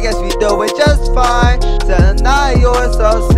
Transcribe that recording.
guess we do it just fine. Tonight you're so